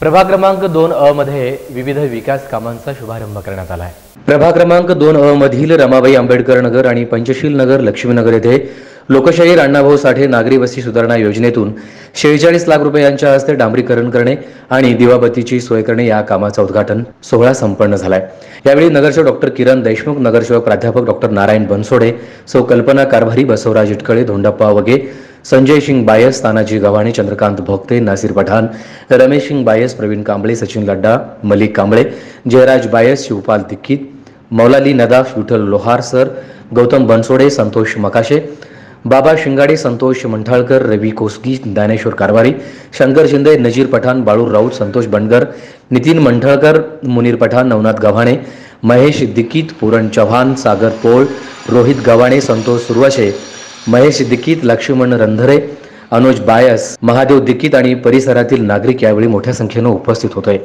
प्रभाग क्रमांक दोन अ मध्ये विविध विकास कामांचा शुभारंभ करण्यात आला आहे प्रभाग क्रमांक दोन अ मधील रमाबाई आंबेडकर नगर आणि पंचशील नगर लक्ष्मीनगर येथे लोकशाहीर अण्णाभाऊ साठे नागरी वस्ती सुधारणा योजनेतून शेहेचाळीस लाख रुपयांच्या हस्ते डांबरीकरण करणे आणि दिवाबत्तीची सोय करणे या कामाचं उद्घाटन सोहळा संपन्न झालाय. यावेळी नगरसेवक डॉक्टर किरण देशमुख नगरसेवक प्राध्यापक डॉक्टर नारायण बनसोडे सौ कल्पना कारभारी Basavaraj Itkale Dhondappa Wage Sanjay Singh bias Tanaji Gavhane Chandrakant Bhogte Nasir Pathan Ramesh Singh bias Pravin Kamble Sachin Ladda Malik Kamble Jayraj bias Shivpal Dikkit Maulali Nadaf Vitthal Lohar sir Gautam Bansode Santosh Makashe Baba Shingade Santosh Manthalkar Ravi Kosgi Dnyaneshwar Karwari Shankar Shinde Nazir Pathan Balu Raut Santosh Bangar Nitin Manthalkar Munir Pathan Navnath Gavhane Mahesh Dikkit Puran Chavan Sagar Pol Rohit Gavhane Santosh Survashe Mahesh Dikkit Laxman रंधरे Anuj bias Mahadev Dikkit आणि परिसरातील नागरिक यावेळी मोठ्या संख्येनं उपस्थित होते